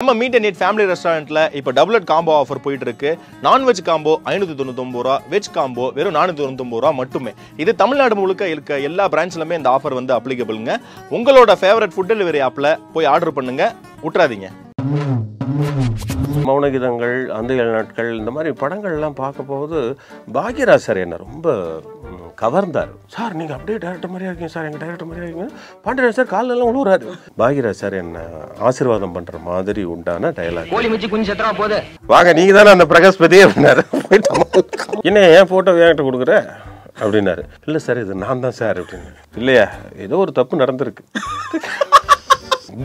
நம்ம meet and NEET family ரெஸ்டாரண்ட்டில் இப்போ டபுள் காம்போ ஆஃபர் போயிட்டு இருக்கு நான்வெஜ் காம்போ ஐநூற்றி தொண்ணூத்தொம்பது ரூபா வெஜ் காம்போ வெறும் நானூற்றி தொண்ணூத்தொம்பது ரூபா மட்டுமே. இது தமிழ்நாடு முழுக்க இருக்க எல்லா பிரான்ச்லுமே இந்த ஆஃபர் வந்து அப்ளிகபிள்ங்க உங்களோட ஃபேவரட் ஃபுட் டெலிவரி ஆப்பில் போய் ஆர்டர் பண்ணுங்க. விட்றாதீங்க மௌனகீதங்கள் அந்த ஏழு நாட்கள் இந்த மாதிரி படங்கள்லாம் பார்க்க போது பாக்யராஜ் சார் என்னை ரொம்ப கவர்ந்தார். சார் நீங்கள் அப்படியே டேரக்டர் மாதிரியா இருக்கீங்க சார். எங்கள் டேரக்டர் மாதிரியா இருக்கீங்க. பாண்டியராஜ் சார் காலெல்லாம் உழுவுறாரு. பாக்யராஜ் சார் என்ன ஆசீர்வாதம் பண்ணுற மாதிரி உண்டான போகுது வாங்க நீங்க தானே அந்த பிரகாஷ்பதி அப்படின்னாரு. என்ன ஏன் போட்டோ என்கிட்ட கொடுக்குற? அப்படின்னாரு. இல்லை சார் இது நான் தான் சார். அப்படின்னு இல்லையா ஏதோ ஒரு தப்பு நடந்திருக்கு.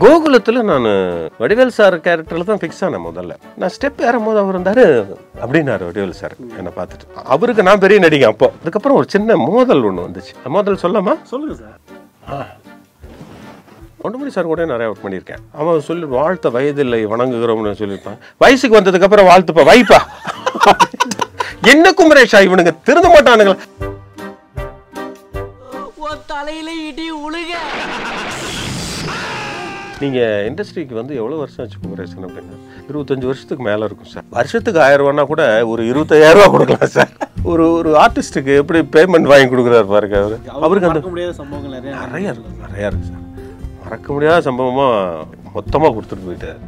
கோகுலத்தில் நான் வடிவேல் சார் கேரக்டரில் தான் ஃபிக்ஸ் ஆனேன் முதல்ல. நான் ஸ்டெப் ஏறும்போது அவர் இருந்தாரு அப்படின்னாரு வடிவேல் சார் என்னை பார்த்துட்டு. அவருக்கு நான் பெரிய நடிகை அப்போ. அதுக்கப்புறம் ஒரு சின்ன மோதல் ஒன்று வந்துச்சு. மோதல் சொல்லாமா சொல்லுங்க சார். ஒன்றுமணி சார் கூட நிறைய ஒர்க் பண்ணியிருக்கேன். அவன் சொல்லி வாழ்த்த வயதில்லை வணங்குகிறோம்னு சொல்லியிருப்பான். வயசுக்கு வந்ததுக்கு அப்புறம் வாழ்த்துப்பா வைப்பா. என்ன குமரேஷா இவனுங்க திருந்த மாட்டானுங்களா? தலையில இடி உழுக. நீங்க இண்டஸ்ட்ரிக்கு வந்து எவ்வளவு வருஷம் ஆச்சு குமரேசன் அப்படின்னா? இருபத்தஞ்சு வருஷத்துக்கு மேல இருக்கும் சார் வருஷத்துக்கு ஆயிரம் ரூபான்னா கூட ஒரு இருபத்தாயிரம் ரூபா கொடுக்கலாம் சார் ஒரு ஒரு ஆர்டிஸ்ட்டுக்கு எப்படி பேமெண்ட் வாங்கி கொடுக்குறாரு பாருங்க அவரு. அவருக்கு அந்த மறக்க முடியாத சம்பவங்கள் நிறைய நிறைய இருக்கு நிறைய இருக்கு சார் மறக்க முடியாத சம்பவமா மொத்தமா கொடுத்துட்டு போயிட்டாரு.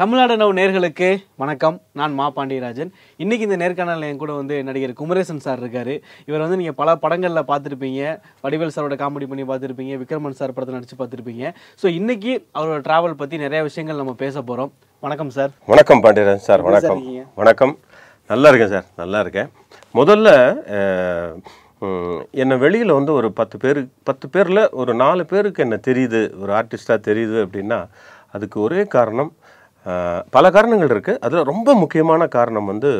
தமிழ்நாடு நவ் நேர்களுக்கு வணக்கம். நான் மா பாண்டியராஜன். இன்னைக்கு இந்த நேர்காணல் என் கூட வந்து நடிகர் குமரேசன் சார் இருக்காரு. இவர் வந்து நீங்க பல படங்கள்ல பார்த்துருப்பீங்க. வடிவேல் சாரோட காமெடி பண்ணி பார்த்துருப்பீங்க. விக்ரமன் சார் படத்தில் நடிச்சு பார்த்துருப்பீங்க. ஸோ இன்னைக்கு அவரோட டிராவல் பத்தி நிறைய விஷயங்கள் நம்ம பேச போறோம். வணக்கம் சார். வணக்கம் பாண்டியராஜன் சார். வணக்கம்? வணக்கம். நல்லா இருக்கேன் சார். நல்லா இருக்கேன். முதல்ல என்னை வெளியில் வந்து ஒரு பத்து பேர் பத்து பேரில் ஒரு நாலு பேருக்கு என்ன தெரியுது ஒரு ஆர்டிஸ்டாக தெரியுது அப்படின்னா அதுக்கு ஒரே காரணம் பல காரணங்கள் இருக்குது அதில் ரொம்ப முக்கியமான காரணம் வந்து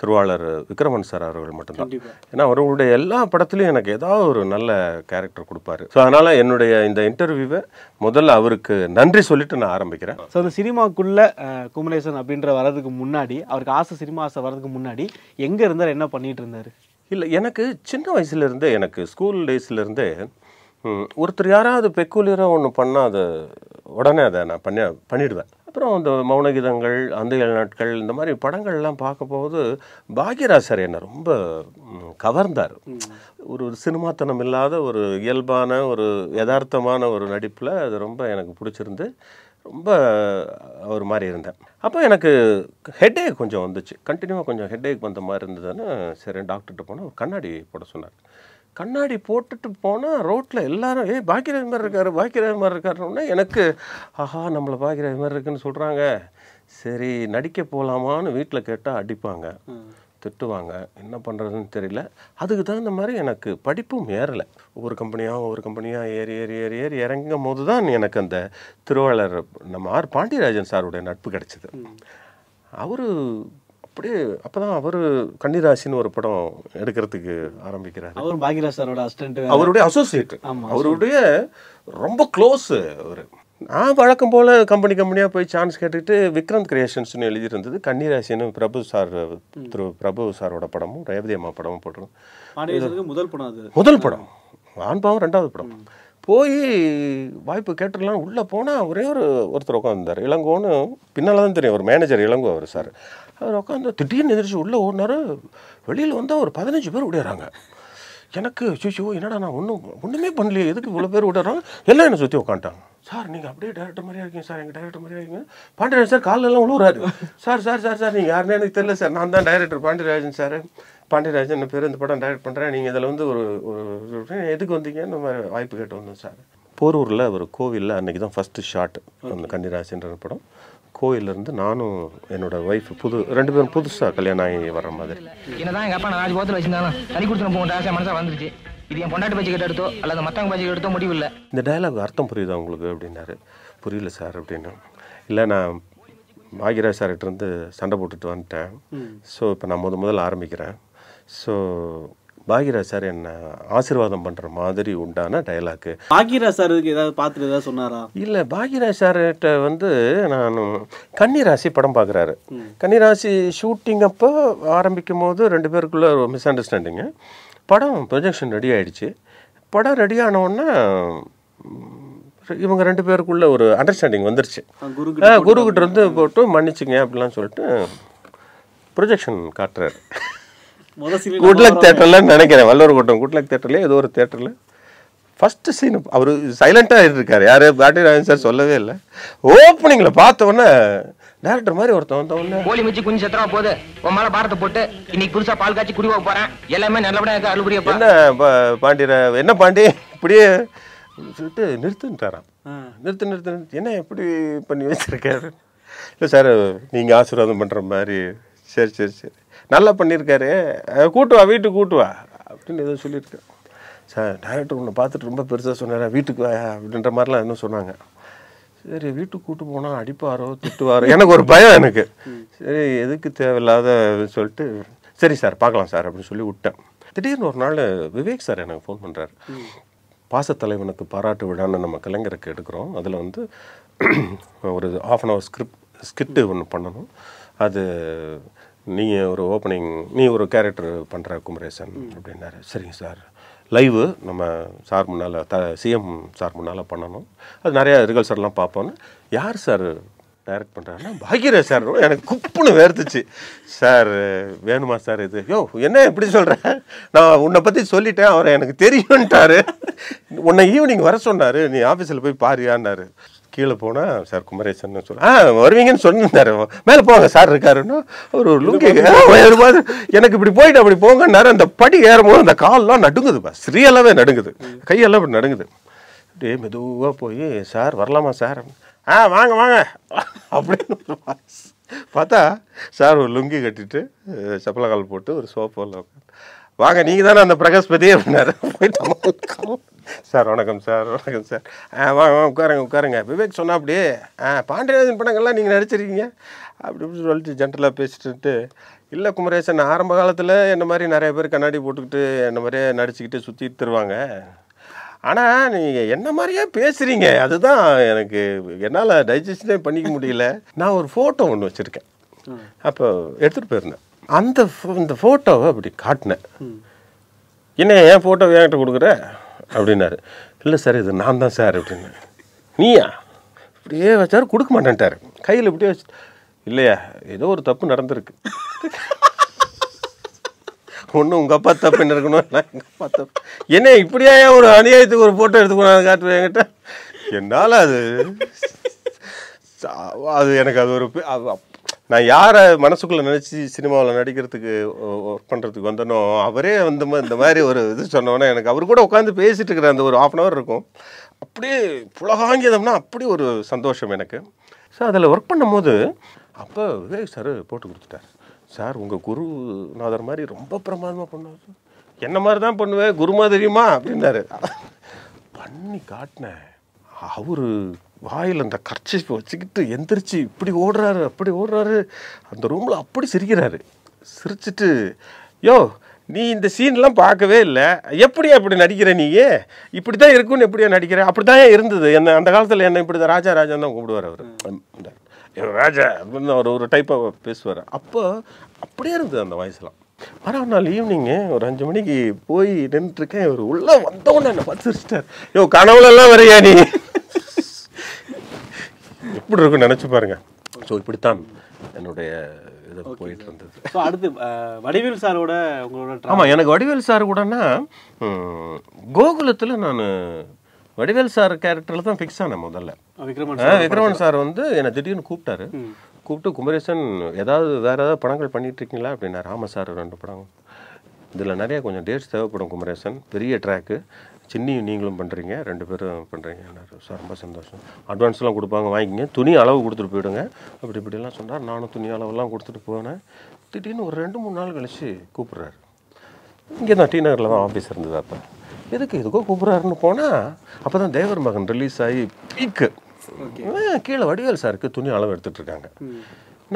திருவாளர் விக்ரமன் சார் அவர்கள் மட்டும்தான். ஏன்னா அவர்களுடைய எல்லா படத்துலையும் எனக்கு ஏதாவது ஒரு நல்ல கேரக்டர் கொடுப்பாரு. ஸோ அதனால் என்னுடைய இந்த இன்டர்வியூவை முதல்ல அவருக்கு நன்றி சொல்லிட்டு நான் ஆரம்பிக்கிறேன். ஸோ அந்த சினிமாக்குள்ள குமரேசன் அப்படின்ற வரதுக்கு முன்னாடி அவருக்கு ஆசை சினிமா ஆசை வரதுக்கு முன்னாடி எங்க இருந்தார் என்ன பண்ணிட்டு இருந்தாரு? இல்லை எனக்கு சின்ன வயசுலேருந்தே எனக்கு ஸ்கூல் டேஸ்லேருந்தே ஒருத்தர் யாராவது பெக்குலியராக ஒன்று பண்ணால் அது உடனே அதை நான் பண்ண பண்ணிடுவேன். அப்புறம் அந்த மௌனகீதங்கள் அந்த நாட்கள் இந்த மாதிரி படங்கள்லாம் பார்க்கும்போது பாக்யராசர் பாக்யராஜ் என்னை ரொம்ப கவர்ந்தார். ஒரு சினிமாத்தனம் இல்லாத ஒரு இயல்பான ஒரு யதார்த்தமான ஒரு நடிப்பில் அது ரொம்ப எனக்கு பிடிச்சிருந்து ரொம்ப ஒரு மாதிரி இருந்தேன். அப்போ எனக்கு ஹெட்டேக் கொஞ்சம் வந்துச்சு. கண்டினியூவாக கொஞ்சம் ஹெட்டேக் வந்த மாதிரி இருந்ததுன்னு சரி டாக்டர்கிட்ட போனால் கண்ணாடி போட சொன்னார். கண்ணாடி போட்டுட்டு போனால் ரோட்டில் எல்லாரும் ஏய் பாக்கியராஜ் மாதிரி இருக்காரு பாக்கியராஜ் மாதிரி இருக்காருன்னா எனக்கு ஆஹா நம்மளை பாக்கியராஜ் மாதிரி இருக்குன்னு சொல்கிறாங்க சரி நடிக்க போகலாமான்னு வீட்டில் கேட்டால் அடிப்பாங்க. திட்டுவாங்க. என்ன பண்ணுறதுன்னு தெரியல. அதுக்கு தகுந்த மாதிரி எனக்கு படிப்பும் ஏறலை. ஒவ்வொரு கம்பெனியாக ஒவ்வொரு கம்பெனியாக ஏறி ஏறி ஏறி ஏறி இறங்கும் போது தான் எனக்கு அந்த திருவாளர் நம்ம ஆர். பாண்டியராஜன் சாருடைய நட்பு கிடைச்சிது. அவர் அப்படியே அப்போ தான் அவர் கன்னிராசின்னு ஒரு படம் எடுக்கிறதுக்கு ஆரம்பிக்கிறார். அவர் பாக்யராஜ் சாரோட அசிஸ்டன்ட் அவருடைய அசோசியேட் அவருடைய ரொம்ப க்ளோஸ் அவர். நான் வழக்கம் போல் கம்பெனி கம்பெனியாக போய் சான்ஸ் கேட்டுட்டு விக்ரம் கிரியேஷன்ஸ்னு எழுதியிருந்தது. கன்னிராசின்னு பிரபு சார் திரு பிரபு சாரோட படமும் ரேவதி அம்மா படமும் போட்டிருந்தோம். முதல் படம் அது. முதல் படம். ஆண்பாவம் ரெண்டாவது படம். போய் வாய்ப்பு கேட்டுடலாம் உள்ளே போனால் ஒரே ஒரு ஒருத்தர் உட்காந்துருந்தார் இளங்கோன்னு பின்னால் தான் தெரியும். ஒரு மேனேஜர் இளங்கோ அவர் சார் அவர் உட்காந்து திடீர்னு எதிர்த்து உள்ளே ஓடினார். வெளியில் வந்தால் ஒரு பதினஞ்சு பேர் ஓடிடுறாங்க. எனக்கு சிச்சோ என்னடா நான் ஒன்றும் ஒன்றுமே பண்ணலையே எதுக்கு இவ்வளோ பேர் விடுறாங்க எல்லாம் என்னை சுற்றி உட்காந்துட்டாங்க சார் நீங்கள் அப்படியே டேரக்டர் மாதிரியா இருக்கீங்க சார் எங்கள் டேரக்டர் மாதிரியா இருக்கீங்க. பாண்டியராஜன் சார் காலில் எல்லாம் உழுவுறாரு. சார் சார் சார் சார் நீங்கள் யாருன்னு எனக்கு தெரியல சார். நான் தான் டைரக்டர் பாண்டியராஜன் சார். பாண்டியராஜன் பேர் இந்த படம் டைரக்ட் பண்ணுறேன் நீங்கள் இதில் வந்து ஒரு ஒரு எதுக்கு வந்தீங்கன்னு நம்ம வாய்ப்பு கேட்டு வந்தோம் சார். போரூரில் ஒரு கோவிலில் அன்றைக்கி தான் ஃபஸ்ட்டு ஷாட் அந்த கன்னிராஜன்ற படம். கோயிலேருந்து நானும் என்னோட ஒய்ஃப் புது ரெண்டு பேரும் புதுசாக கல்யாணம் ஆகி வர்ற மாதிரி. என்னதான் எங்க அப்பா நான் நாலு போத்துல வச்சிருந்தாலும் தனி கொடுத்து போக ஆசை மனசா வந்துருச்சு. இது என் பொண்டாட்டி பச்சு எடுத்தோ அல்லது மத்தவங்க பச்சு எடுத்தோ முடிவு இல்ல. இந்த டயலாக் அர்த்தம் புரியுதா உங்களுக்கு அப்படின்னாரு. புரியல சார் அப்படின்னு. இல்லை நான் பாக்யராஜ் சார்கிட்ட இருந்து சண்டை போட்டுட்டு வந்துட்டேன். ஸோ இப்போ நான் முத முதல்ல ஆரம்பிக்கிறேன். ஸோ பாக்யராஜ் சார் என்ன ஆசீர்வாதம் பண்ணுற மாதிரி உண்டான டயலாக்கு பாக்யராஜ் சார் ஏதாவது பார்த்துட்டு ஏதாவது சொன்னாரா? இல்லை பாக்யராஜ் சார்கிட்ட வந்து நான் கன்னிராசி படம் பார்க்குறாரு கன்னிராசி ஷூட்டிங் அப்போ ஆரம்பிக்கும் போது ரெண்டு பேருக்குள்ள ஒரு மிஸ் அண்டர்ஸ்டாண்டிங்கு படம் ப்ரொஜெக்ஷன் ரெடி ஆயிடுச்சு. படம் ரெடி ஆனவுடனே இவங்க ரெண்டு பேருக்குள்ள ஒரு அண்டர்ஸ்டாண்டிங் வந்துருச்சு. குருக்கிட்ட இருந்து போட்டு மன்னிச்சுங்க அப்படிலாம் சொல்லிட்டு ப்ரொஜெக்ஷன் காட்டுறாரு. குட்லக் தேட்டரில் நினைக்கிறேன். வல்லூர் கோட்டம். குட்லக் தேட்டர்லேயே ஏதோ ஒரு தேட்டரில் ஃபஸ்ட்டு சீன் அவர் சைலண்ட்டாக இருக்காரு. யார்? பாட்டிராஜன் சார் சொல்லவே இல்லை. ஓப்பனிங்கில் பார்த்த உடனே டேரக்டர் மாதிரி ஒருத்தன் வந்த உடனே கோழி மிச்சு குஞ்சு செத்துறா போகுது உன் மேல பாரத்தை போட்டு இன்னைக்கு புதுசா பால் காய்ச்சி குடிவா போறேன். எல்லாமே நல்லபடியா இருக்கு அழுபடியப்பா என்ன பா- பாண்டியர என்ன பாண்டி? இப்படியே சொல்லிட்டு நிறுத்துன்ட்டாராம். நிறுத்து நிறுத்து நிறுத்து. என்ன எப்படி பண்ணி வச்சிருக்காரு? இல்லை சார் நீங்கள் ஆசீர்வாதம் பண்ணுற மாதிரி. சரி சரி சரி. நல்லா பண்ணியிருக்காரு. கூட்டுவா வா வீட்டுக்கு கூட்டுவா அப்படின்னு ஏதோ சொல்லியிருக்கேன் சார் டேரக்டர் உன்னை பார்த்துட்டு ரொம்ப பெருசாக சொன்னார் வீட்டுக்கு வா அப்படின்ற மாதிரிலாம் இன்னும் சொன்னாங்க. சரி வீட்டுக்கு கூட்டு போனால் அடிப்பாரோ திட்டுவாரோ எனக்கு ஒரு பயம் எனக்கு. சரி எதுக்கு தேவையில்லாத சொல்லிட்டு சரி சார் பார்க்கலாம் சார் அப்படின்னு சொல்லி விட்டேன். திடீர்னு ஒரு நாள் விவேக் சார் எனக்கு ஃபோன் பண்ணுறாரு பாசத்தலைவனுக்கு பாராட்டு விழான்னு நம்ம கலைஞருக்கு எடுக்கிறோம். அதில் வந்து ஒரு half an hour script script ஒன்று பண்ணணும். அது நீங்கள் ஒரு ஓப்பனிங் நீ ஒரு கேரக்டர் பண்ணுற குமரேசன் அப்படின்னாரு. சரிங்க சார். லைவு நம்ம சார் முன்னால் த சிஎம் சார் முன்னால் பண்ணணும். அது நிறையா ரிகல்சர்லாம் பார்ப்போன்னு யார் சார் டைரக்ட் பண்ணுறாருன்னா பாக்யராஜ் சார் எனக்கு குப்புன்னு வேர்த்துச்சு சார் வேணுமா சார் இது? யோ என்ன இப்படி சொல்கிறேன் நான் உன்னை பற்றி சொல்லிட்டேன் அவரை எனக்கு தெரியும்ன்ட்டாரு உன்னை ஈவினிங் வர சொன்னார். நீ ஆஃபீஸில் போய் பாரியான்னாரு. கீழே போனால் சார் குமரேசன் சொல்ல ஆ வருவீங்கன்னு சொன்னாரு மேலே போங்க சார் இருக்காருன்னா ஒரு லுங்கி ஒரு மாதிரி எனக்கு இப்படி போயிட்டு அப்படி போங்கன்னாரு. அந்த படி ஏறும்போது அந்த கால்லாம் நடுங்குதுப்பா ஸ்ரீயெல்லாமே நடுங்குது. கையெல்லாம் இப்படி நடுங்குது. அப்படியே மெதுவாக போய் சார் வரலாமா சார்? ஆ வாங்க வாங்க. அப்படின்னு. பார்த்தா சார் ஒரு லுங்கி கட்டிட்டு செப்பலக்கால் போட்டு ஒரு சோஃபாவில் வாங்க நீங்கள் தானே அந்த பிரகஸ்பதி? அப்படின்னாரு. போயிட்டு சார் வணக்கம் சார் வணக்கம் சார். ஆ வாங்க வாங்க உட்காருங்க உட்காருங்க. விவேக் சொன்னா அப்படியே ஆ பாண்டியராஜன் படங்கள்லாம் நீங்கள் நடிச்சிருக்கீங்க. அப்படி இப்படி சொல்லிட்டு ஜென்ரலாக பேசிட்டு இல்லை குமரேசன் ஆரம்ப காலத்தில் என்ன மாதிரி நிறைய பேர் கண்ணாடி போட்டுக்கிட்டு என்ன மாதிரியே நடிச்சுக்கிட்டு சுற்றிட்டு தருவாங்க ஆனால் நீங்கள் என்ன மாதிரியே பேசுகிறீங்க அதுதான் எனக்கு என்னால் டைஜஷனே பண்ணிக்க முடியல. நான் ஒரு ஃபோட்டோ ஒன்று வச்சுருக்கேன். அப்போ எடுத்துகிட்டு போயிருந்தேன். அந்த இந்த ஃபோட்டோவை அப்படி காட்டினேன். என்ன என் ஃபோட்டோ என்கிட்ட கொடுக்குற? அப்படின்னாரு. இல்லை சார் இது நான் தான் சார் அப்படின்னு நீயா? இப்படியே வச்சாரு கொடுக்க மாட்டேன்ட்டாரு. கையில் இப்படியே வச்சு இல்லையா ஏதோ ஒரு தப்பு நடந்திருக்கு. ஒன்றும் உங்கள் அப்பா தப்பு என்ன இருக்கணும்? இல்லை எங்கள் அப்பா தப்பு. என்ன இப்படியா ஒரு அநியாயத்துக்கு ஒரு ஃபோட்டோ எடுத்துக்கணும் காட்டுவேன் என்கிட்ட? என்னால் அது சா- அது எனக்கு அது ஒரு பெ- நான் யாரை மனசுக்குள்ளே நினச்சி சினிமாவில் நடிக்கிறதுக்கு ஒர்க் பண்ணுறதுக்கு வந்தனோ அவரே வந்து மாதிரி இந்த மாதிரி ஒரு இது சொன்னோன்னே எனக்கு அவர் கூட உட்காந்து பேசிகிட்டு இருக்கிற அந்த ஒரு ஆஃப் அன் ஹவர் இருக்கும். அப்படியே புலகாங்கியதம்னா அப்படி ஒரு சந்தோஷம் எனக்கு. ஸோ அதில் ஒர்க் பண்ணும்போது அப்போ விவேக் சார் போட்டு கொடுத்துட்டார். சார் உங்கள் குருநாதர் மாதிரி ரொம்ப பிரமாதமாக பண்ணுவார் என்ன மாதிரி தான் பண்ணுவேன் குரு மாதிரியுமா அப்படின்னாரு. பண்ணி காட்டினேன். அவரு வாயில் அந்த கர்ச்சிப்பை வச்சுக்கிட்டு எந்திரிச்சு இப்படி ஓடுறாரு அப்படி ஓடுறாரு. அந்த ரூமில் அப்படி சிரிக்கிறாரு. சிரிச்சிட்டு யோ நீ இந்த சீன்லாம் பார்க்கவே இல்லை. எப்படி அப்படி நடிக்கிற நீ? இப்படி தான் இருக்கும்னு எப்படியா நடிக்கிற? அப்படி தான் இருந்தது. என்ன அந்த காலத்தில் என்ன இப்படி தான் ராஜா ராஜா தான் கூப்பிடுவார் அவர். ராஜா அப்படின்னு அவர் ஒரு டைப்பாக பேசுவார். அப்போ அப்படியே இருந்தது அந்த வயசுலாம் ஆனால் நாள் ஈவினிங்கு ஒரு அஞ்சு மணிக்கு போய் நின்றுட்டுருக்கேன் இவர் உள்ளே வந்தவொடனே என்னை சிரிச்சிட்டார். யோ கனவுலெல்லாம் வரையா நீ? எப்படி இருக்கும்னு நினச்சி பாருங்க. ஸோ இப்படித்தான் என்னுடைய இது போயிட்டு இருந்தது. ஸோ அடுத்து வடிவேல் சாரோட உங்களோட ஆமாம் எனக்கு வடிவேல் சார் கூடனா கோகுலத்தில் நான் வடிவேல் சார் கேரக்டரில் தான் ஃபிக்ஸ் ஆனேன் முதல்ல. விக்ரமன் சார் வந்து என்னை திடீர்னு கூப்பிட்டாரு. கூப்பிட்டு குமரேசன் ஏதாவது வேற ஏதாவது படங்கள் பண்ணிட்டு இருக்கீங்களா அப்படின்னாரு ஆமாம் சார் ரெண்டு படம். இதில் நிறைய கொஞ்சம் டேட்ஸ் தேவைப்படும் குமரேசன் பெரிய ட்ராக்கு சின்னியும் நீங்களும் பண்ணுறீங்க ரெண்டு பேரும் பண்ணுறீங்க சார் ரொம்ப சந்தோஷம். அட்வான்ஸ்லாம் கொடுப்பாங்க வாங்கிங்க. துணி அளவு கொடுத்துட்டு போயிடுங்க. அப்படி இப்படிலாம் சொன்னார் நானும் துணி அளவெல்லாம் கொடுத்துட்டு போனேன். திடீர்னு ஒரு ரெண்டு மூணு நாள் கழிச்சு கூப்பிட்றாரு. இங்கே தான் டி நகரில் தான் ஆஃபீஸ் இருந்தது அப்போ. எதுக்கு எதுக்கோ கூப்பிட்றாருன்னு போனால் அப்போ தான் தேவர் மகன் ரிலீஸ் ஆகி பீக்கு கீழே வடிவேல் சாருக்கு துணி அளவு எடுத்துட்டு இருக்காங்க.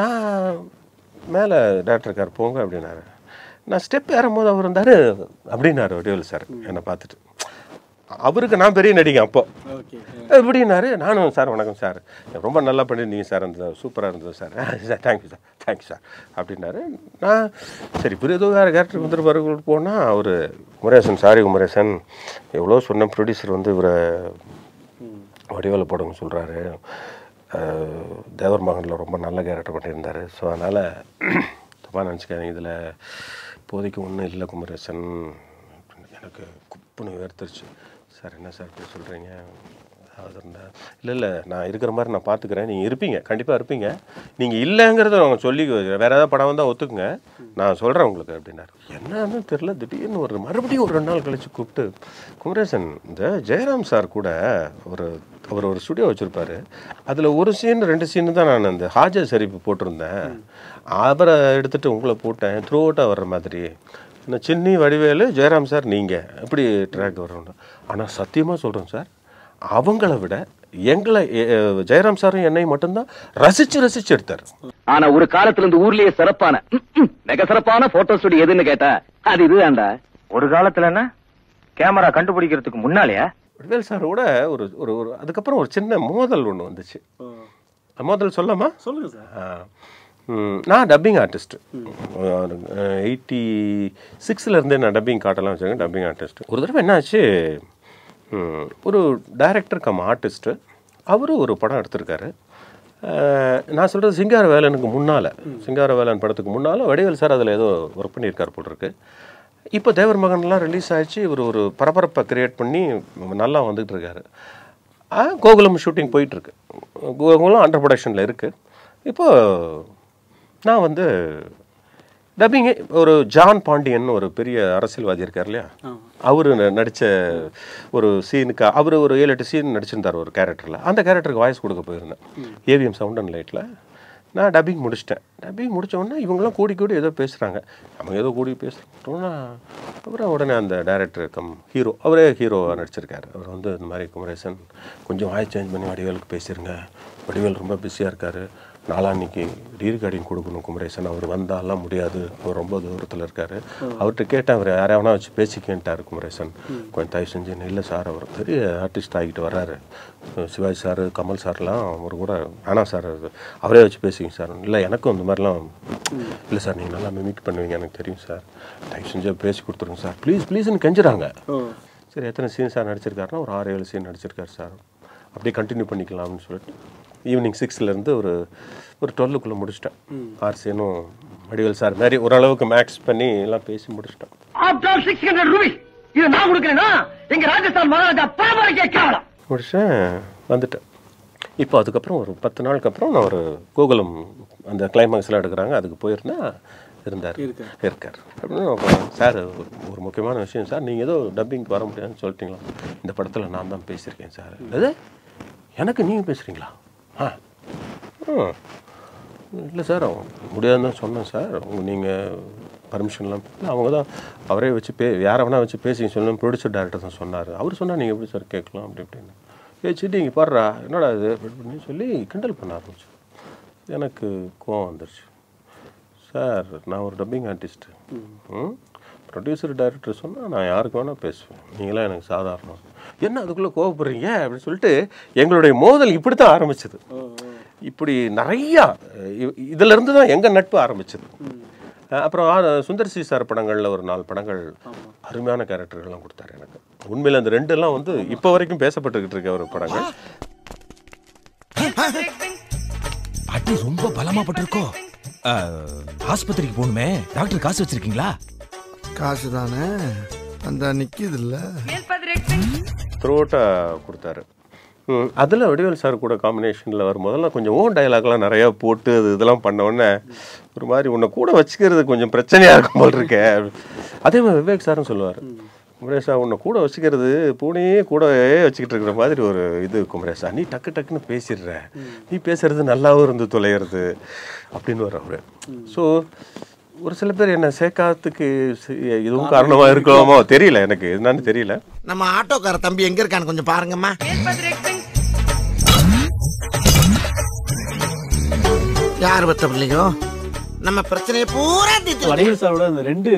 நான் மேலே டேரக்டர் போங்க அப்படின்னாரு. நான் ஸ்டெப் ஏறும்போது அவர் இருந்தார் அப்படின்னாரு வடிவேல் சார் என்னை பார்த்துட்டு. அவருக்கு நான் பெரிய நடிகை அப்போ. ஓகே எப்படின்னாரு நானும் சார் வணக்கம் சார். ரொம்ப நல்லா பண்ணியிருந்தீங்க சார் அந்த சூப்பராக இருந்தது sir. Sir thank you sir thank you sir அப்படின்னாரு. நான் சரி ஏதோ வேறு கேரக்டர் வந்துருப்பாரு போனால் அவர் குமரேசன் சாரி குமரேசன். எவ்வளோ சொன்ன ப்ரொடியூசர் வந்து இவரை வடிவேல போடுங்க சொல்கிறாரு தேவர் மகனில் ரொம்ப நல்ல கேரக்டர் பண்ணியிருந்தார். ஸோ அதனால் தப்பாக நினச்சிக்காதீங்க. இதில் இப்போதைக்கு ஒன்றும் இல்லை குமரேசன். எனக்கு குப்புன்னு வேர்த்துருச்சு. சார் என்ன சார் இப்படி சொல்கிறீங்க அது இருந்தால் இல்லை இல்லை நான் இருக்கிற மாதிரி நான் பார்த்துக்கிறேன் நீங்கள் இருப்பீங்க கண்டிப்பாக இருப்பீங்க. நீங்கள் இல்லைங்கிறத அவங்க சொல்லி வேறு ஏதாவது படம் வந்தால் ஒத்துக்குங்க. நான் சொல்கிறேன் உங்களுக்கு அப்படின்னாரு. என்னன்னு தெரில திடீர்னு ஒரு மறுபடியும் ஒரு ரெண்டு நாள் கழிச்சு கூப்பிட்டு குமரேசன் இந்த ஜெயராம் சார் கூட ஒரு அவர் ஒரு ஸ்டுடியோ வச்சுருப்பாரு. அதில் ஒரு சீன் ரெண்டு சீன் தான் நான் அந்த ஹாஜா ஷரீஃப் போட்டிருந்தேன். அவரை எடுத்துகிட்டு உங்களை போட்டேன். த்ரூ அவுட்டாக வர்ற மாதிரி. இந்த சின்னி வடிவேலு ஜெயராம் சார் நீங்கள் எப்படி ட்ராக் வரணும் ஆனால் சத்தியமாக சொல்கிறேன் சார் அவங்கள விட எங்களை ஜெயராம் சாரும் என்னை மட்டும்தான் ரசிச்சு ரசிச்சு எடுத்தார். ஆனா ஒரு காலத்துல இந்த ஊர்லயே சிறப்பான மிக சிறப்பான போட்டோ ஸ்டுடியோ எதுன்னு கேட்டா அது இதுதான்டா. ஒரு காலத்துல என்ன? கேமரா கண்டுபிடிக்கிறதுக்கு முன்னாலயா? வடிவேல் சாரோட ஒரு ஒரு ஒரு அதுக்கப்புறம் ஒரு சின்ன மோதல் ஒன்று வந்துச்சு. மோதல் சொல்லாமா சொல்லுங்க சார். நான் டப்பிங் ஆர்டிஸ்ட் எயிட்டி இருந்தே நான் டப்பிங் காட்டலாம் வச்சுருக்கேன் டப்பிங் ஆர்டிஸ்ட் ஒரு தடவை என்னாச்சு ஒரு டைரக்டர் கம் ஆர்டிஸ்ட்டு அவரும் ஒரு படம் எடுத்திருக்காரு. நான் சொல்கிறது சிங்கார வேலனுக்கு முன்னால். சிங்கார வேலன் படத்துக்கு முன்னால் வடிவேல் சார் அதில் ஏதோ ஒர்க் பண்ணியிருக்கார் போல் இருக்கு இப்போ தேவர் மகன்லாம் ரிலீஸ் ஆகிடுச்சு இவர் ஒரு பரபரப்பை க்ரியேட் பண்ணி நல்லா வந்துகிட்டு இருக்காரு. கோகுலம் ஷூட்டிங் போயிட்டுருக்கு கோகுலம் அண்டர் ப்ரொடக்ஷனில் இருக்குது இப்போது நான் வந்து டப்பிங்கு ஒரு ஜான் பாண்டியன் ஒரு பெரிய அரசியல்வாதி இருக்கார் இல்லையா? அவர் நடித்த ஒரு சீனுக்கு அவர் ஒரு ஏழு எட்டு சீன் நடிச்சிருந்தார் ஒரு கேரக்டரில் அந்த கேரக்டருக்கு வாய்ஸ் கொடுக்க போயிருந்தேன். ஏவிஎம் சவுண்ட் அண்ட் லைட்டில் நான் டப்பிங் முடிச்சிட்டேன். டப்பிங் முடிச்ச உடனே இவங்கெல்லாம் கூடி கூடி ஏதோ பேசுகிறாங்க அவங்க ஏதோ கூடி பேசுகிறோம்னா அப்புறம் உடனே அந்த டைரக்டர் கம் ஹீரோ அவரே ஹீரோவாக நடிச்சிருக்காரு. அவர் வந்து இந்த மாதிரி குமரேசன் கொஞ்சம் வாய்ஸ் சேஞ்ச் பண்ணி வடிவேலுக்கு பேசிடுங்க வடிவேல் ரொம்ப பிஸியாக இருக்கார். நாளான்னைக்கு ரீரிகார்டிங் கொடுக்கணும் குமரேசன். அவர் வந்தாலாம் முடியாது. அவர் ரொம்ப தூரத்தில் இருக்கார். அவர்கிட்ட கேட்டேன் அவர் யாரையாவனா வச்சு பேசிக்கேன்ட்டார் குமரேசன். கொஞ்சம் தயவு செஞ்சு இல்லை சார் அவர் பெரிய ஆர்டிஸ்ட் ஆகிட்டு வர்றாரு. சிவாஜி சார் கமல் சார்லாம் அவர் கூட வேணாம் சார் அவரே வச்சு பேசிங்க சார். இல்லை எனக்கும் இந்த மாதிரிலாம் இல்லை சார் நீங்கள் நல்லா மிமிக் பண்ணுவீங்க எனக்கு தெரியும் சார். தயவு செஞ்சு பேசி கொடுத்துருங்க சார். ப்ளீஸ் ப்ளீஸ்னு கெஞ்சுறாங்க. சரி எத்தனை சீன் சார் நடிச்சிருக்காருன்னா ஒரு ஆறு ஏழு சீன் நடிச்சிருக்காரு சார். அப்படியே கண்டினியூ பண்ணிக்கலாம்னு சொல்லிட்டு ஈவினிங் சிக்ஸ்லேருந்து ஒரு ஒரு டுவெல்லுக்குள்ளே முடிச்சிட்டேன். ஆறு சீனும் வடிவேல் சார் மாதிரி ஓரளவுக்கு மேக்ஸ் பண்ணி எல்லாம் பேசி முடிச்சிட்டேன் முடிச்சேன் வந்துட்டேன். இப்போ அதுக்கப்புறம் ஒரு பத்து நாளுக்கு அப்புறம் நான் ஒரு கோகுலம் அந்த கிளைமாக்ஸ்லாம் எடுக்கிறாங்க. அதுக்கு போயிருந்தா இருந்தார். இருக்கார். அப்படின்னு சார் ஒரு- ஒரு முக்கியமான விஷயம் சார். நீங்கள் ஏதோ டப்பிங்க்கு வர முடியாதுன்னு சொல்லிட்டீங்களா? இந்த படத்தில் நான் தான் பேசியிருக்கேன் சார். அது எனக்கு நீங்கள் பேசுகிறீங்களா ஆ. இல்லை சார் முடியாதுன்னு தான் சொன்னேன் சார். நீங்கள் பர்மிஷன்லாம் அவங்க தான் அவரே வச்சு பே யாரை வேணா வச்சு பேசிங்க சொல்லணும் ப்ரொடியூசர் டேரக்டர் தான் சொன்னார். அவர் சொன்னால் நீங்கள் எப்படி சார் கேட்கலாம்? அப்படி இப்படின்னு. ஏ சிட்டி இங்கே பாடுறா என்னடா இது? இப்படின்னு சொல்லி கிண்டல் பண்ண ஆரம்பிச்சு. எனக்கு கோவம் வந்துருச்சு. சார் நான் ஒரு டப்பிங் ஆர்டிஸ்ட்டு ம்? ப்ரொடியூசர் டைரக்டர் சொன்னால் நான் யாருக்கு வேணால் பேசுவேன். நீங்களாம் எனக்கு சாதாரணம் என்ன அதுக்குள்ளே கோவப்படுறீங்க? அப்படின்னு சொல்லிட்டு எங்களுடைய மோதல் இப்படி தான் ஆரம்பிச்சது இப்படி நிறையா இ- இதுல இருந்து தான் எங்கள் நட்பு ஆரம்பிச்சது. அப்புறம் சுந்தர் சி சார் படங்களில் ஒரு நாலு படங்கள் அருமையான கேரக்டர்கள்லாம் கொடுத்தாரு எனக்கு. உண்மையில் அந்த ரெண்டெல்லாம் வந்து இப்போ வரைக்கும் பேசப்பட்டுக்கிட்டு இருக்க ஒரு படங்கள். அடி ரொம்ப பலமா ஆஸ்பத்திரிக்கு போகணுமே. டாக்டர் காசு வச்சிருக்கீங்களா? காசு தானே அந்த நிக்குது இல்ல த்ரோட்டாக கொடுத்தாரு அதில் வடிவேல் சார் கூட காம்பினேஷனில் வரும்போதெல்லாம் கொஞ்சம் ஓன் டயலாக்லாம் நிறையா போட்டு அது இதெல்லாம் பண்ண உடனே ஒரு மாதிரி உன்னை கூட வச்சுக்கிறது கொஞ்சம் பிரச்சனையாக இருக்கும் போல் இருக்கே. அதே மாதிரி விவேக் சாரும் சொல்லுவார். குமரேஷா உன்னை கூட வச்சுக்கிறது பூனையே கூடவே வச்சுக்கிட்டு இருக்கிற மாதிரி ஒரு இது குமரேஷா நீ டக்கு டக்குன்னு பேசிடுற. நீ பேசுறது நல்லாவும் இருந்து தொலைகிறது அப்படின்னு வர அவரு ஸோ ஒரு சில பேர் என்ன சேர்க்காததுக்கு சி- இதுவும் காரணமாக இருக்கலாமோ? தெரியல எனக்கு. என்னன்னு தெரியல. நம்ம ஆட்டோக்கார தம்பி எங்க இருக்கான்னு கொஞ்சம் பாருங்கம்மா. யார் பத்த பிள்ளைங்க நம்ம பிரச்சனையை பூரா தீர்த்து வடிவேல் சாரோட அந்த ரெண்டு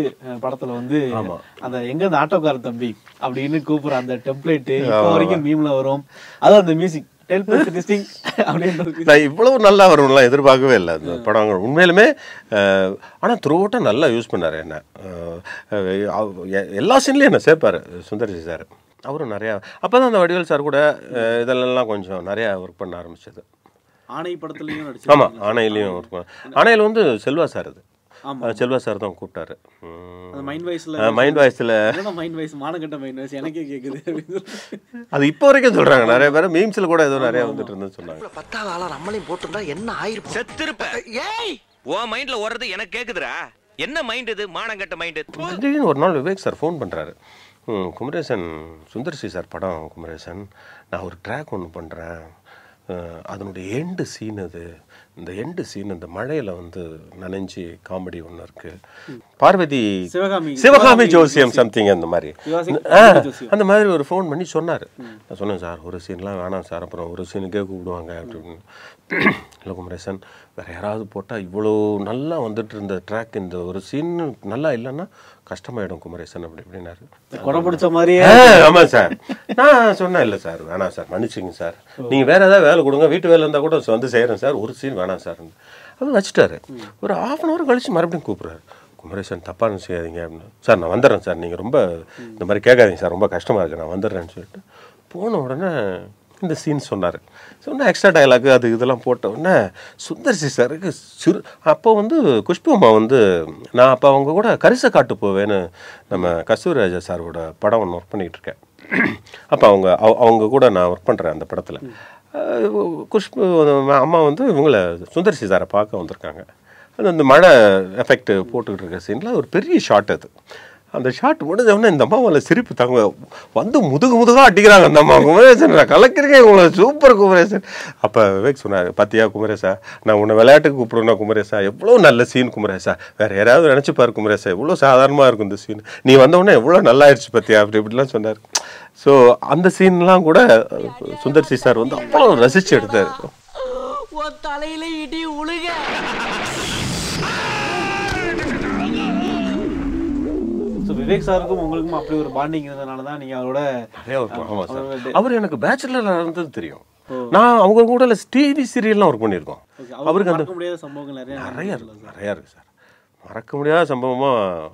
படத்துல வந்து அந்த எங்க அந்த ஆட்டோக்கார தம்பி அப்படின்னு கூப்பிடுற அந்த டெம்ப்ளேட் இப்போ வரைக்கும் மீம்ல வரும். அதான் அந்த மியூசிக் அப்படின்றது நான் இவ்வளவு நல்லா வரும்லாம் எதிர்பார்க்கவே இல்லை. அந்த படங்கள். உண்மையிலுமே அஹ், ஆனா த்ரூஅவுட்டாக நல்லா யூஸ் பண்ணார் என்ன. எல்லா சீன்லையும் என்ன சேர்ப்பாரு சுந்தர்சி சார். அவரும் நிறையா அப்போ தான் அந்த வடிவேல் சார் கூட இதெல்லாம் கொஞ்சம் நிறையா ஒர்க் பண்ண ஆரம்பிச்சது. ஆணை படத்துலயும் ஆமாம் ஆணையிலையும் ஒர்க் பண்ண ஆணையில் வந்து செல்வா சார் அது. செல்வா சார் தான் கூப்பிட்டாரு. அந்த மைண்ட் வாய்ஸ்ல மைண்ட் வாய்ஸில் மைண்ட் வாய்ஸ் மானகட்ட மைண்ட் வாய்ஸ் எனக்கே சொல்லி. அது இப்போ வரைக்கும் சொல்கிறாங்க நிறைய பேர் மீம்ஸில் கூட ஏதோ நிறையா வந்துட்டு இருந்துன்னு சொன்னாங்க. பத்தாவது ஆளா நம்மளையும் போட்டிருந்தா என்ன ஆயிருக்கும் செத்திருப்ப. ஏய்! உன் மைண்ட்ல ஓடுறது எனக்கு கேக்குதுடா. என்ன மைண்ட் இது? மானங்கட்ட மைண்ட் ஒரு நாள் விவேக் சார் ஃபோன் பண்ணுறாரு குமரேசன் சுந்தர்சி சார் படம் குமரேசன். நான் ஒரு ட்ராக் ஒன்று பண்ணுறேன் அதனுடைய எண்டு சீன் அது. இந்த எண்டு சீன் இந்த மழையில் வந்து நனைஞ்சு காமெடி ஒன்று இருக்கு. பார்வதி சிவகாமி சிவகாமி ஜோசியம் சம்திங் அந்த மாதிரி. அந்த மாதிரி ஒரு ஃபோன் பண்ணி சொன்னார். நான் சொன்னேன் சார் ஒரு சீன்லாம் வேணாம் சார். அப்புறம் ஒரு சீனுக்கே கூப்பிடுவாங்க அப்படின்னு. இல்லை குமரேசன் வேறு யாராவது போட்டால் இவ்வளோ நல்லா வந்துட்டு இருந்த ட்ராக் இந்த ஒரு சீன் நல்லா இல்லைன்னா கஷ்டமாயிடும் குமரேசன் அப்படி இப்படின்னாரு. கொடை பிடிச்ச மாதிரியே ஆ, ஆமா சார். நான் சொன்னேன் இல்லை சார் வேணாம் சார் மன்னிச்சுங்க சார். நீங்க வேற ஏதாவது வேலை கொடுங்க வீட்டு வேலை இருந்தால் கூட வந்து செய்கிறேன் சார். ஒரு சீன் வேணாம் சார். அது வச்சுட்டாரு. ஒரு ஹாஃப் அன் ஹவர் கழிச்சு மறுபடியும் கூப்பிட்றாரு. குமரேசன் தப்பாக நினச்சிக்காதீங்க. அப்படின்னு. சார் நான் வந்துடுறேன் சார். நீங்கள் ரொம்ப இந்த மாதிரி கேட்காதீங்க சார். ரொம்ப கஷ்டமாக இருக்கு. நான் வந்துடுறேன்னு சொல்லிட்டு போன உடனே இந்த சீன் சொன்னார். சொன்ன எக்ஸ்ட்ரா டயலாக் அது இதெல்லாம் போட்ட உடனே சுந்தர்சி சாருக்கு சிறு அப்போ வந்து குஷ்பு அம்மா வந்து நான் அப்போ அவங்க கூட கரிசை காட்டு போவேன்னு நம்ம கஸ்தூரிராஜா சாரோட படம் ஒன்று ஒர்க் பண்ணிகிட்டு இருக்கேன். அப்போ அவங்க அவங்க கூட நான் ஒர்க் பண்ணுறேன் அந்த படத்தில். குஷ்பு அம்மா வந்து இவங்கள சுந்தர்சி சாரை பார்க்க வந்திருக்காங்க. அது அந்த மழை எஃபெக்ட் போட்டுக்கிட்டு இருக்க சீனில் ஒரு பெரிய ஷாட் அது. அந்த ஷாட் முடிஞ்சவொடனே இந்த அம்மாவில் சிரிப்பு தாங்க. வந்து முதுகு முதுகாக அடிக்கிறாங்க அந்த அம்மா. குமரேசன் நான் கலக்கிறீங்க உங்களை. சூப்பர் குமரேசன். அப்போ விவேக் சொன்னார் பார்த்தியா குமரேசா நான் உன்னை விளையாட்டுக்கு கூப்பிடுவேனா குமரேசா எவ்வளோ நல்ல சீன் குமரேசா. வேறு யாராவது நினச்சிப்பார் குமரேசா எவ்வளோ சாதாரணமாக இருக்கும் இந்த சீன் நீ வந்த எவ்வளோ நல்லா ஆயிடுச்சு அப்படி இப்படிலாம் சொன்னார். ஸோ அந்த சீன்லாம் கூட சுந்தர் சி சார் வந்து அவ்வளோ ரசித்து எடுத்தார். தலையில இடி உழுக. ஸோ விவேக் சாருக்கும் உங்களுக்கும் அப்படி ஒரு பாண்டிங் இருந்ததுனால தான் நீங்க அவரோட அவர் எனக்கு பேச்சுலராக இருந்தது தெரியும். நான் அவங்க கூட டிவி சீரியல்லாம் ஒர்க் பண்ணியிருக்கோம். அவருக்கு அந்த முடியாத சம்பவங்கள் நிறைய நிறைய இருக்கு நிறையா இருக்கு சார். மறக்க முடியாத சம்பவமாக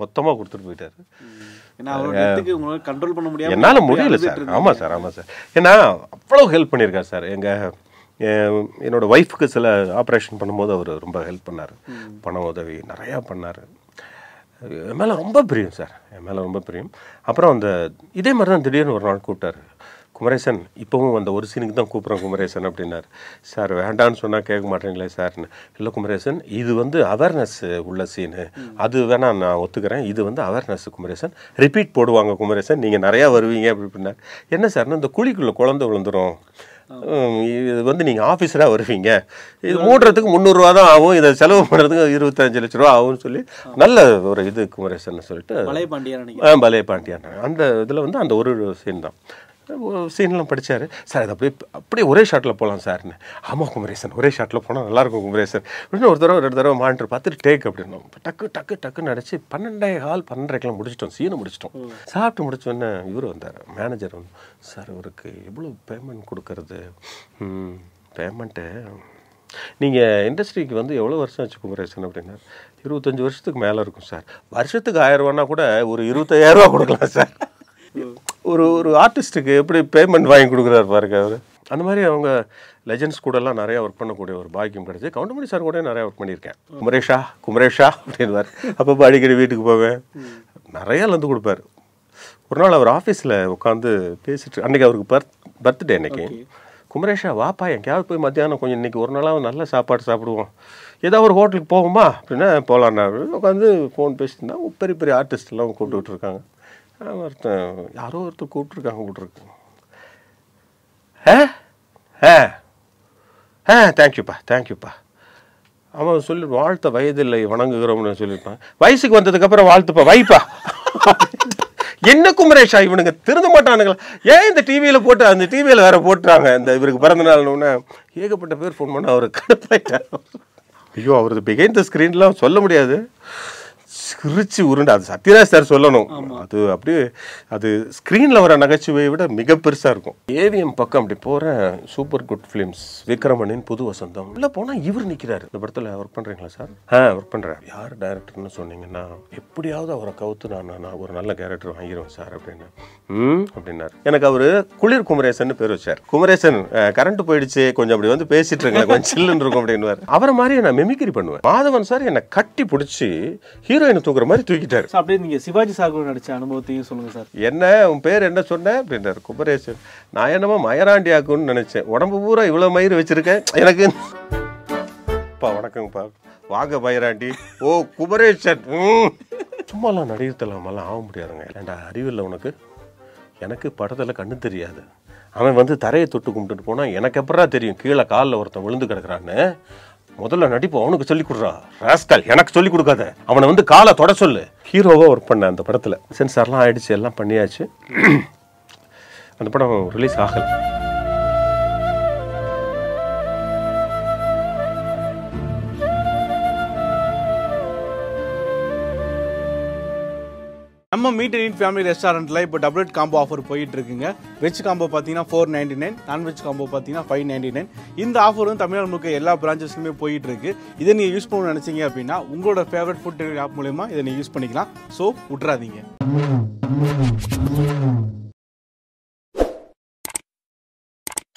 மொத்தமாக கொடுத்துட்டு போயிட்டாரு. கண்ட்ரோல் பண்ண முடியாம என்னால் முடியல சார். ஆமாம் சார் ஆமாம் சார். ஏன்னா அவ்வளோ ஹெல்ப் பண்ணியிருக்காரு சார். எங்கள் என்னோட ஒய்ஃபுக்கு சில ஆப்ரேஷன் பண்ணும்போது அவர் ரொம்ப ஹெல்ப் பண்ணார். பண உதவி நிறையா பண்ணார். என் மேலே ரொம்ப பிரியம் சார். என் மேலே ரொம்ப பிரியம். அப்புறம் அந்த இதே மாதிரி தான் திடீர்னு ஒரு நாள் கூப்பிட்டாரு. குமரேசன் இப்போவும் அந்த ஒரு சீனுக்கு தான் கூப்பிட்றேன் குமரேசன் அப்படின்னாரு. சார் வேண்டான்னு சொன்னால் கேட்க மாட்டேங்களே சார்னு. இல்லை குமரேசன் இது வந்து அவேர்னஸ் உள்ள சீனு அது வேணால் நான் ஒத்துக்கிறேன். இது வந்து அவேர்னஸ் குமரேசன். ரிப்பீட் போடுவாங்க குமரேசன். நீங்கள் நிறையா வருவீங்க அப்படி என்ன சார்னா இந்த குழிக்குள்ளே குழந்தை விழுந்துரும். இது வந்து நீங்கள் ஆஃபீஸராக வருவீங்க. இது மூடுறதுக்கு முந்நூறுரூவா தான் ஆகும். இதை செலவு பண்ணுறதுக்கு இருபத்தஞ்சு லட்ச ரூபா ஆகும்னு சொல்லி நல்ல ஒரு இது குமரேசன் சொல்லிட்டு பழைய பாண்டியா நினைக்கிறேன். ஆ பலே பாண்டியான். அந்த இதில் வந்து அந்த ஒரு சீன் தான். சீன்லாம் படிச்சாரு. சார் அது அப்படியே அப்படியே ஒரே ஷாட்டில் போகலாம் சார்னு ஆமாம் குமரேசன் ஒரே ஷாட்டில் போனால் நல்லாயிருக்கும் குமரேசன். அப்படின்னு ஒரு தடவை ரெண்டு தடவை மானிட்டர் பார்த்துட்டு டேக் அப்படின்னோம். டக்கு டக்கு டக்குன்னு அடிச்சு பன்னெண்டே கால் பன்னெண்டரைக்கெல்லாம் முடிச்சிட்டோம் சீனை முடிச்சிட்டோம். சாப்பிட்டு முடிச்ச உடனே இவர் வந்தார் மேனேஜர் வந்து சார் இவருக்கு எவ்வளோ பேமெண்ட் கொடுக்கறது? பேமெண்ட்டு நீங்கள் இண்டஸ்ட்ரிக்கு வந்து எவ்வளோ வருஷம் ஆச்சு குமரேசன்? அப்படின்னா இருபத்தஞ்சி வருஷத்துக்கு மேலே இருக்கும் சார். வருஷத்துக்கு ஆயிரம் ரூபான்னா கூட ஒரு இருபத்தாயிரம் ரூபா கொடுக்கலாம் சார். ஒரு ஒரு ஆர்டிஸ்ட்டுக்கு எப்படி பேமெண்ட் வாங்கி கொடுக்குறாரு பாருங்க அவர். அந்த மாதிரி அவங்க லெஜண்ட்ஸ் கூடலாம் நிறையா ஒர்க் பண்ணக்கூடிய ஒரு பாக்கியம் கிடைச்சி. கவுண்டமணி சார் கூட நிறையா ஒர்க் பண்ணியிருக்கேன். குமரேஷா குமரேஷா அப்படின்வார் அப்பப்போ அடிக்கடி வீட்டுக்கு போவேன். நிறையா லந்து கொடுப்பாரு. ஒரு நாள் அவர் ஆஃபீஸில் உட்காந்து பேசிட்டு அன்றைக்கி அவருக்கு பர்த் பர்த்டே அன்னைக்கு. குமரேஷா வாப்பா எங்கேயாவது போய் மத்தியானம் கொஞ்சம் இன்னைக்கு ஒரு நாளாவது நல்ல சாப்பாடு சாப்பிடுவோம். ஏதாவது ஒரு ஹோட்டலுக்கு போவோமா? அப்படின்னா போகலான்னா உட்காந்து ஃபோன் பேசிட்டு இருந்தா பெரிய பெரிய ஆர்டிஸ்ட் எல்லாம் கூப்பிட்டுட்டு இருக்காங்க ஒருத்தன் யாரோ ஒருத்தர் கூப்பிட்ருக்காங்க கூப்பிட்ருக்கு ஆ ஆ ஆ தேங்க்யூப்பா தேங்க்யூப்பா அவன் சொல்லி வாழ்த்த வயதில்லை வணங்குகிறோம்னு சொல்லியிருப்பான். வயசுக்கு வந்ததுக்கப்புறம் வாழ்த்துப்பா வைப்பா. என்ன குமரேஷா இவனுங்க திருந்த மாட்டானுங்களா? ஏன் இந்த டிவியில் போட்டு அந்த டிவியில் வேற போட்டுறாங்க? இந்த இவருக்கு பிறந்த நாள்னு ஏகப்பட்ட பேர் ஃபோன் பண்ண அவர் கடுப்பாயிட்டார். ஐயோ அவரது த ஸ்க்ரீன்லாம் சொல்ல முடியாது. சிரிச்சு உருண்டு. அது சத்யராஜ் சார் சொல்லணும். அது அப்படியே அது ஸ்க்ரீனில் வர நகைச்சுவையை விட மிக பெருசாக இருக்கும். ஏவிஎம் பக்கம் அப்படி போகிறேன் சூப்பர் குட் ஃபிலிம்ஸ் விக்ரமணின் புது வசந்தம். உள்ள போனால் இவர் நிற்கிறாரு இந்த படத்தில் ஒர்க் பண்ணுறீங்களா சார் ஆ ஒர்க் பண்ணுறேன் யார் டைரக்டர்னு சொன்னீங்கன்னா எப்படியாவது அவரை கவுத்து நான் நான் ஒரு நல்ல கேரக்டர் வாங்கிடுவேன் சார் அப்படின்னு. ம் அப்படின்னாரு. எனக்கு அவர் குளிர் குமரேசன் பேர் வச்சார். குமரேசன் கரண்ட் போயிடுச்சு. கொஞ்சம் அப்படி வந்து பேசிட்டு இருக்கேன் கொஞ்சம் சில்லுன்னு இருக்கும் அப்படின்னு அவரை மாதிரி நான் மெமிக்ரி பண்ணுவேன். மாதவன் சார் என்னை கட்டி பிடிச்சி ஹீரோயினை தூக்குற மாதிரி தூக்கிட்டாரு. அப்படியே நீங்க சிவாஜி சார் கூட நடிச்ச அனுபவத்தையும் சொல்லுங்க சார். என்ன உன் பேர் என்ன சொன்ன? அப்படின்றாரு குமரேசன். நான் என்னமோ மயராண்டியாக்குன்னு நினைச்சேன். உடம்பு பூரா இவ்வளவு மயிர் வச்சிருக்கேன். எனக்கு பா வணக்கங்கப்பா. வாங்க மயராண்டி. ஓ குமரேசன். சும்மாலாம் நடிகத்தலாமெல்லாம் ஆக முடியாதுங்க. ஏன்டா அறிவில்லை உனக்கு? எனக்கு படத்தில் கண்ணு தெரியாது. அவன் வந்து தரையை தொட்டு கும்பிட்டுட்டு போனால் எனக்கு எப்படா தெரியும்? கீழே காலில் ஒருத்தன் விழுந்து கிடக்குறான்னு. முதல்ல நடிப்பு அவனுக்கு சொல்லி கொடுறா. ராஸ்கல் எனக்கு சொல்லி கொடுக்காத. அவனை வந்து காலை தொட சொல்லு. ஹீரோவாக ஒர்க் பண்ண அந்த படத்தில். சென்சார்லாம் ஆயிடுச்சு எல்லாம் பண்ணியாச்சு. அந்த படம் ரிலீஸ் ஆகலை. நம்ம மீட் அண்ட் ஃபேமிலி ரெஸ்டாரண்ட்டில் இப்போ டபுள் காம்போ ஆஃபர் போயிட்டு இருக்குங்க வெஜ் காம்போ பார்த்தீங்கன்னா four ninety nine nonveg combo பார்த்தீங்கன்னா ஃபைவ் நைன்டி நைன் இந்த ஆஃபர் வந்து தமிழ்நாடு முழுக்க எல்லா பிரான்ச்சஸ்லையுமே போயிட்டு இருக்கு இதை நீங்கள் யூஸ் பண்ணணும்னு நினச்சிங்க அப்படின்னா உங்களோட ஃபேவரட் ஃபுட் டெலிவரி ஆப் மூலயமா இதை நீங்கள் யூஸ் பண்ணிக்கலாம். ஸோ விட்றாதீங்க